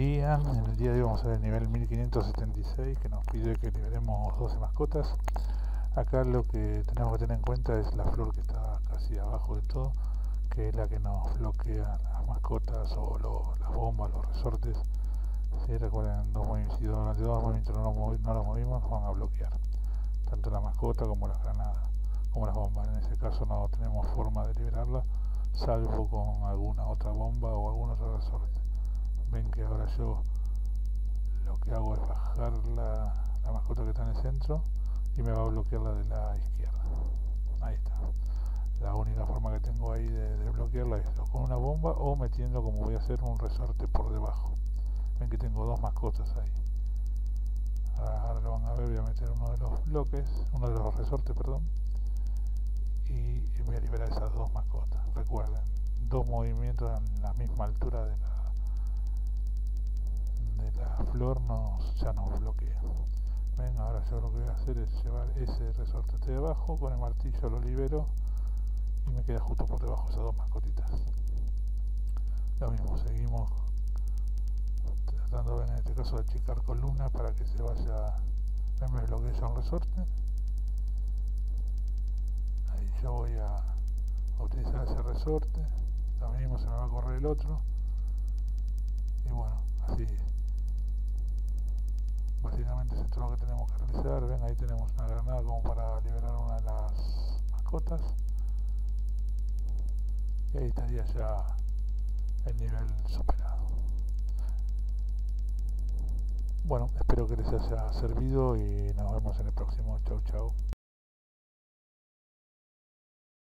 En el día de hoy vamos a ver el nivel 1576 que nos pide que liberemos 12 mascotas. Acá lo que tenemos que tener en cuenta es la flor que está casi abajo de todo, que es la que nos bloquea las mascotas o las bombas, los resortes. Si recuerden, dos si durante dos movimientos no, los movimos, van a bloquear. Tanto la mascota como las granadas, como las bombas. En ese caso no tenemos forma de liberarla, salvo con alguna otra bomba o algún otro resorte yo lo que hago es bajar la, mascota que está en el centro y me va a bloquear la de la izquierda. Ahí está. La única forma que tengo ahí de, bloquearla es con una bomba o metiendo como voy a hacer un resorte por debajo. Ven que tengo dos mascotas ahí. Ahora, lo van a ver voy a meter uno de los bloques uno de los resortes perdón y voy a liberar esas dos mascotas. Recuerden dos movimientos en la misma altura de la la flor nos, ya nos bloquea. Ven ahora yo lo que voy a hacer es llevar ese resorte de abajo con el martillo lo libero y me queda justo por debajo esas dos mascotitas. Lo mismo seguimos tratando en este caso de achicar columna para que se vaya ven me bloquea ya un resorte. Ahí yo voy a utilizar ese resorte. Lo mismo se me va a correr el otro y bueno así lo que tenemos que realizar. Ven ahí tenemos una granada como para liberar una de las mascotas. Y ahí estaría ya el nivel superado. Bueno espero que les haya servido y nos vemos en el próximo. Chau chau